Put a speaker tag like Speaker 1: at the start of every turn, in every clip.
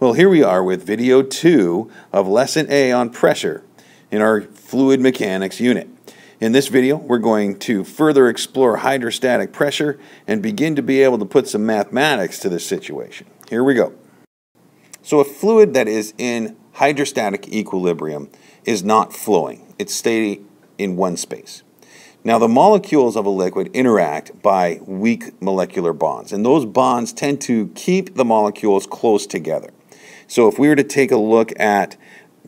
Speaker 1: Well, here we are with video two of lesson A on pressure in our fluid mechanics unit. In this video, we're going to further explore hydrostatic pressure and begin to be able to put some mathematics to this situation. Here we go. So a fluid that is in hydrostatic equilibrium is not flowing. It's staying in one space. Now, the molecules of a liquid interact by weak molecular bonds, and those bonds tend to keep the molecules close together. So if we were to take a look at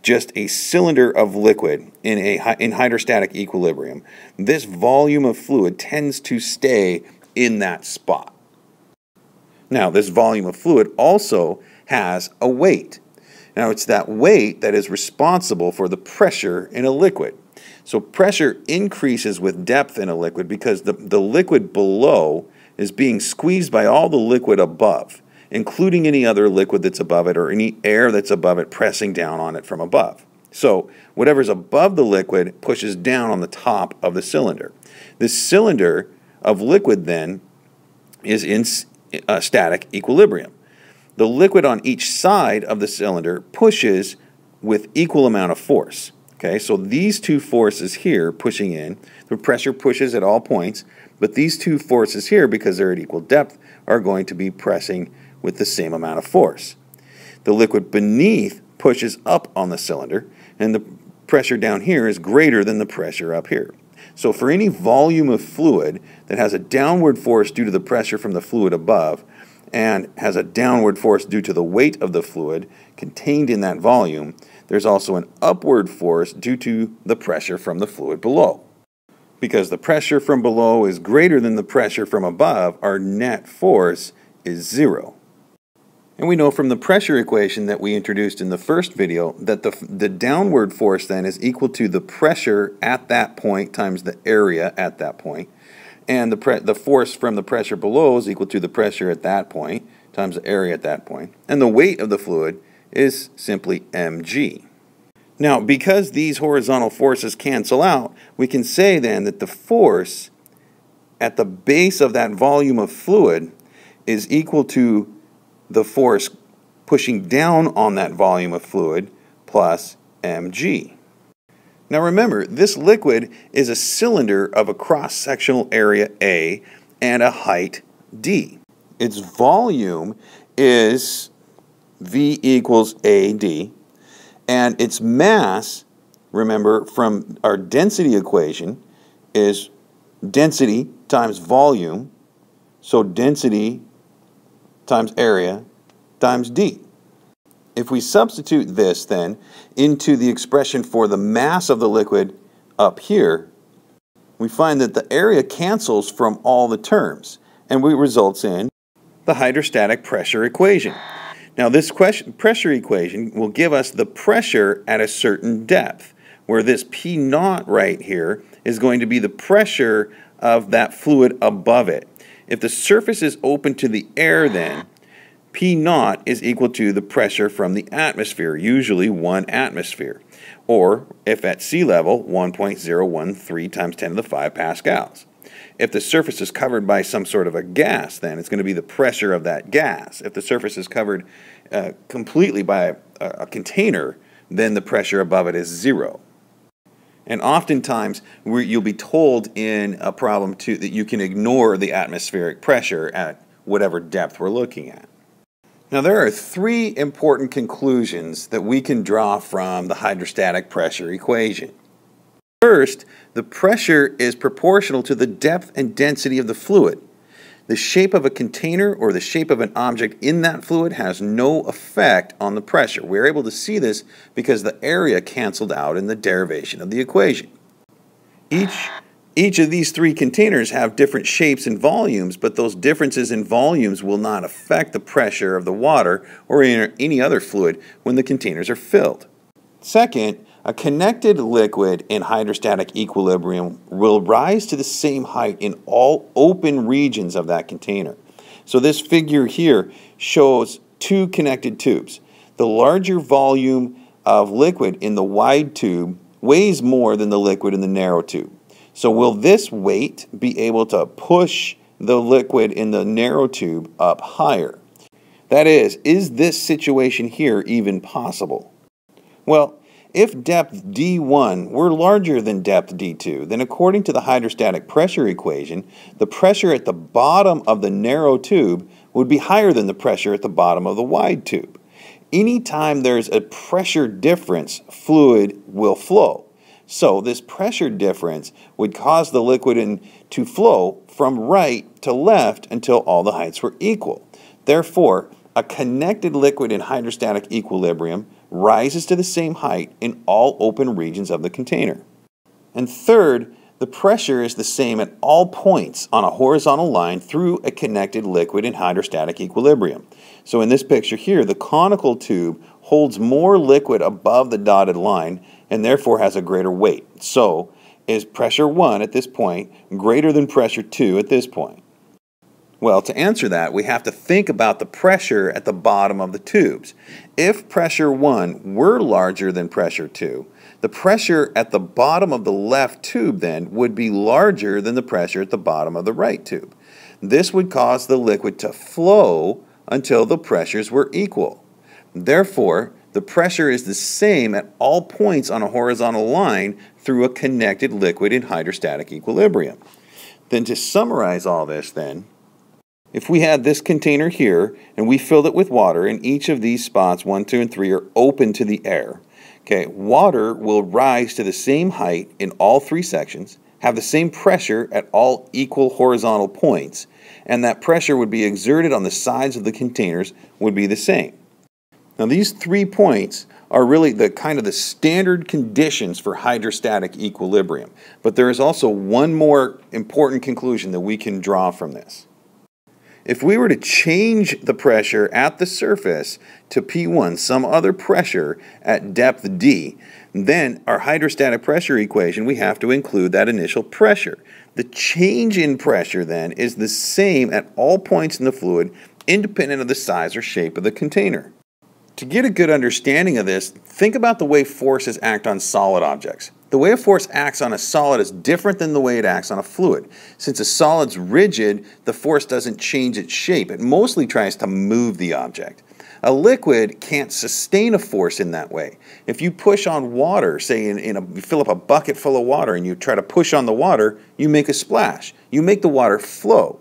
Speaker 1: just a cylinder of liquid in a in hydrostatic equilibrium, this volume of fluid tends to stay in that spot. Now, this volume of fluid also has a weight. Now, it's that weight that is responsible for the pressure in a liquid. So, pressure increases with depth in a liquid because the, the liquid below is being squeezed by all the liquid above including any other liquid that's above it or any air that's above it pressing down on it from above. So whatever's above the liquid pushes down on the top of the cylinder. This cylinder of liquid then is in uh, static equilibrium. The liquid on each side of the cylinder pushes with equal amount of force. Okay, so these two forces here pushing in, the pressure pushes at all points, but these two forces here, because they're at equal depth, are going to be pressing with the same amount of force. The liquid beneath pushes up on the cylinder, and the pressure down here is greater than the pressure up here. So for any volume of fluid that has a downward force due to the pressure from the fluid above and has a downward force due to the weight of the fluid contained in that volume, there's also an upward force due to the pressure from the fluid below. Because the pressure from below is greater than the pressure from above, our net force is zero. And we know from the pressure equation that we introduced in the first video that the, the downward force then is equal to the pressure at that point times the area at that point. And the, the force from the pressure below is equal to the pressure at that point times the area at that point. And the weight of the fluid is simply mg. Now, because these horizontal forces cancel out, we can say then that the force at the base of that volume of fluid is equal to the force pushing down on that volume of fluid plus mg. Now remember, this liquid is a cylinder of a cross-sectional area A and a height d. Its volume is V equals AD, and its mass, remember from our density equation, is density times volume, so density times area times d. If we substitute this then into the expression for the mass of the liquid up here, we find that the area cancels from all the terms and we results in the hydrostatic pressure equation. Now this question, pressure equation will give us the pressure at a certain depth where this P naught right here is going to be the pressure of that fluid above it. If the surface is open to the air then, P naught is equal to the pressure from the atmosphere, usually one atmosphere, or if at sea level, 1.013 times 10 to the 5 pascals. If the surface is covered by some sort of a gas, then it's going to be the pressure of that gas. If the surface is covered uh, completely by a, a container, then the pressure above it is zero. And oftentimes, you'll be told in a problem too that you can ignore the atmospheric pressure at whatever depth we're looking at. Now, there are three important conclusions that we can draw from the hydrostatic pressure equation. First, the pressure is proportional to the depth and density of the fluid. The shape of a container or the shape of an object in that fluid has no effect on the pressure. We're able to see this because the area canceled out in the derivation of the equation. Each, each of these three containers have different shapes and volumes, but those differences in volumes will not affect the pressure of the water or any other fluid when the containers are filled. Second, a connected liquid in hydrostatic equilibrium will rise to the same height in all open regions of that container. So this figure here shows two connected tubes. The larger volume of liquid in the wide tube weighs more than the liquid in the narrow tube. So will this weight be able to push the liquid in the narrow tube up higher? That is, is this situation here even possible? Well, if depth D1 were larger than depth D2, then according to the hydrostatic pressure equation, the pressure at the bottom of the narrow tube would be higher than the pressure at the bottom of the wide tube. Anytime there's a pressure difference, fluid will flow. So this pressure difference would cause the liquid in, to flow from right to left until all the heights were equal. Therefore, a connected liquid in hydrostatic equilibrium rises to the same height in all open regions of the container. And third, the pressure is the same at all points on a horizontal line through a connected liquid in hydrostatic equilibrium. So in this picture here, the conical tube holds more liquid above the dotted line and therefore has a greater weight. So is pressure 1 at this point greater than pressure 2 at this point? Well, to answer that, we have to think about the pressure at the bottom of the tubes. If pressure 1 were larger than pressure 2, the pressure at the bottom of the left tube then would be larger than the pressure at the bottom of the right tube. This would cause the liquid to flow until the pressures were equal. Therefore, the pressure is the same at all points on a horizontal line through a connected liquid in hydrostatic equilibrium. Then to summarize all this then, if we had this container here and we filled it with water and each of these spots, 1, 2, and 3, are open to the air, okay, water will rise to the same height in all three sections, have the same pressure at all equal horizontal points, and that pressure would be exerted on the sides of the containers would be the same. Now these three points are really the kind of the standard conditions for hydrostatic equilibrium. But there is also one more important conclusion that we can draw from this. If we were to change the pressure at the surface to P1, some other pressure at depth D, then our hydrostatic pressure equation, we have to include that initial pressure. The change in pressure then is the same at all points in the fluid, independent of the size or shape of the container. To get a good understanding of this, think about the way forces act on solid objects. The way a force acts on a solid is different than the way it acts on a fluid. Since a solid's rigid, the force doesn't change its shape. It mostly tries to move the object. A liquid can't sustain a force in that way. If you push on water, say in, in a, you fill up a bucket full of water and you try to push on the water, you make a splash. You make the water flow.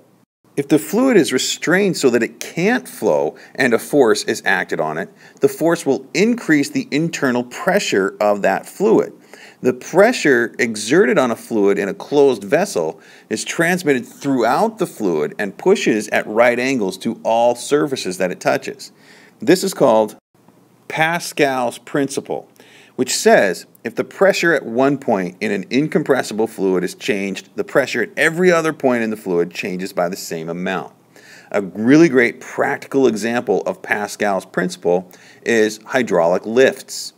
Speaker 1: If the fluid is restrained so that it can't flow and a force is acted on it, the force will increase the internal pressure of that fluid. The pressure exerted on a fluid in a closed vessel is transmitted throughout the fluid and pushes at right angles to all surfaces that it touches. This is called Pascal's principle, which says if the pressure at one point in an incompressible fluid is changed, the pressure at every other point in the fluid changes by the same amount. A really great practical example of Pascal's principle is hydraulic lifts.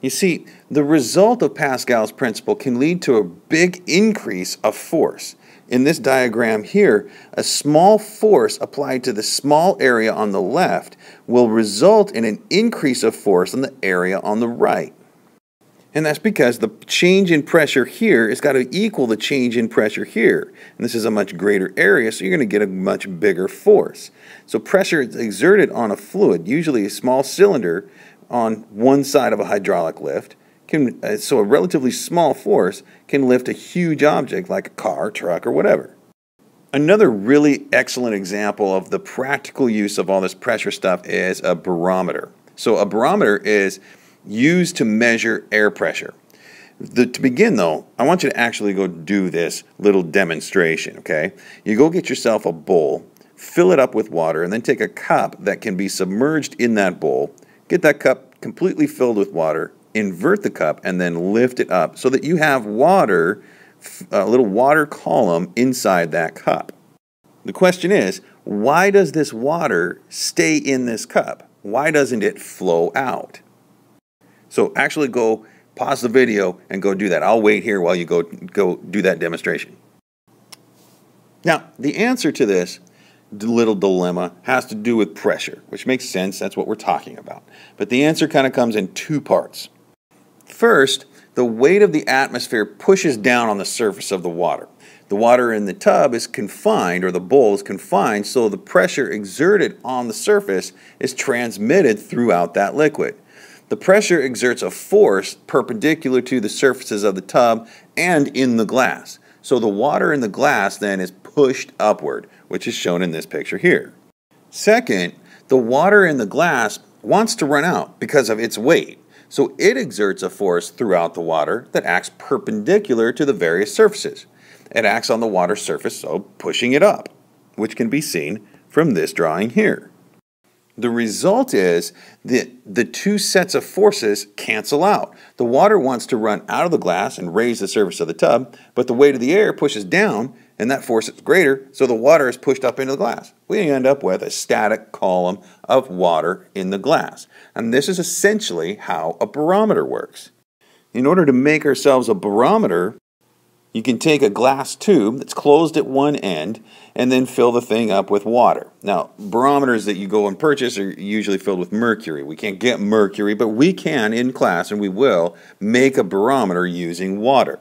Speaker 1: You see, the result of Pascal's principle can lead to a big increase of force. In this diagram here, a small force applied to the small area on the left will result in an increase of force on the area on the right. And that's because the change in pressure here has got to equal the change in pressure here. And this is a much greater area, so you're going to get a much bigger force. So pressure is exerted on a fluid, usually a small cylinder, on one side of a hydraulic lift can uh, so a relatively small force can lift a huge object like a car, truck, or whatever. Another really excellent example of the practical use of all this pressure stuff is a barometer. So a barometer is used to measure air pressure. The, to begin though, I want you to actually go do this little demonstration, okay? You go get yourself a bowl, fill it up with water, and then take a cup that can be submerged in that bowl Get that cup completely filled with water, invert the cup, and then lift it up so that you have water, a little water column inside that cup. The question is, why does this water stay in this cup? Why doesn't it flow out? So actually go pause the video and go do that. I'll wait here while you go, go do that demonstration. Now, the answer to this little dilemma has to do with pressure, which makes sense. That's what we're talking about. But the answer kind of comes in two parts. First, the weight of the atmosphere pushes down on the surface of the water. The water in the tub is confined, or the bowl is confined, so the pressure exerted on the surface is transmitted throughout that liquid. The pressure exerts a force perpendicular to the surfaces of the tub and in the glass. So the water in the glass then is pushed upward, which is shown in this picture here. Second, the water in the glass wants to run out because of its weight. So it exerts a force throughout the water that acts perpendicular to the various surfaces. It acts on the water surface, so pushing it up, which can be seen from this drawing here. The result is that the two sets of forces cancel out. The water wants to run out of the glass and raise the surface of the tub, but the weight of the air pushes down, and that force is greater, so the water is pushed up into the glass. We end up with a static column of water in the glass. And this is essentially how a barometer works. In order to make ourselves a barometer, you can take a glass tube that's closed at one end and then fill the thing up with water. Now, barometers that you go and purchase are usually filled with mercury. We can't get mercury, but we can in class, and we will, make a barometer using water.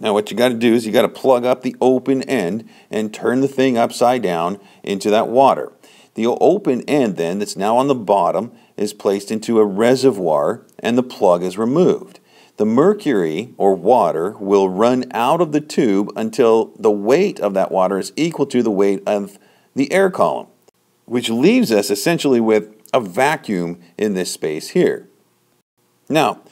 Speaker 1: Now, what you got to do is you got to plug up the open end and turn the thing upside down into that water. The open end, then, that's now on the bottom, is placed into a reservoir and the plug is removed the mercury or water will run out of the tube until the weight of that water is equal to the weight of the air column, which leaves us essentially with a vacuum in this space here. Now,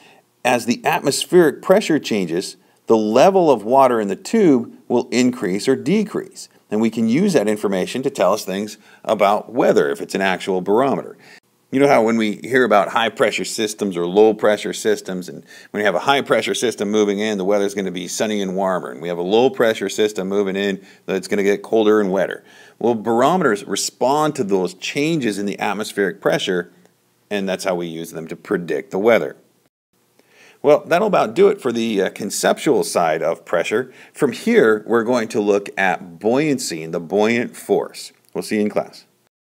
Speaker 1: as the atmospheric pressure changes, the level of water in the tube will increase or decrease. And we can use that information to tell us things about weather if it's an actual barometer. You know how when we hear about high pressure systems or low pressure systems, and when you have a high pressure system moving in, the weather's going to be sunny and warmer, and we have a low pressure system moving in that's going to get colder and wetter. Well, barometers respond to those changes in the atmospheric pressure, and that's how we use them to predict the weather. Well, that'll about do it for the uh, conceptual side of pressure. From here, we're going to look at buoyancy and the buoyant force. We'll see you in class.